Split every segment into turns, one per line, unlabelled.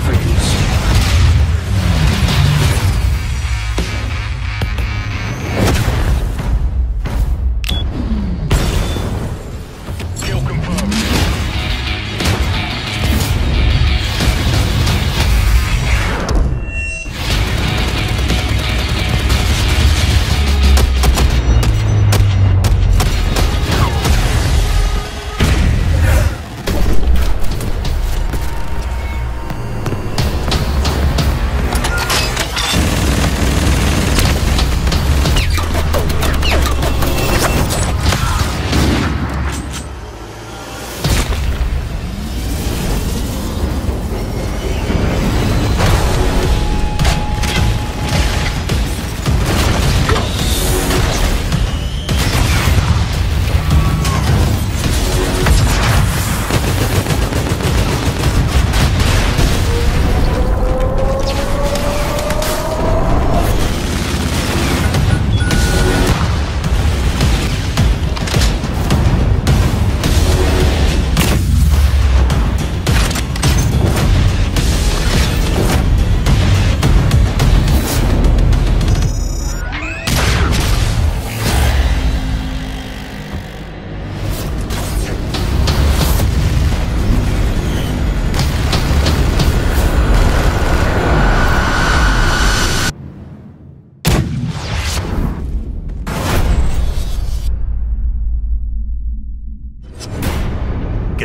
30 figures.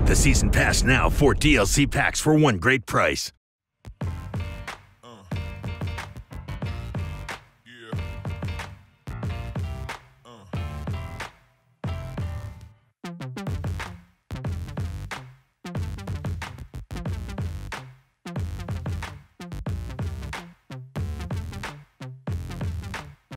the season pass now, for DLC packs for one great price.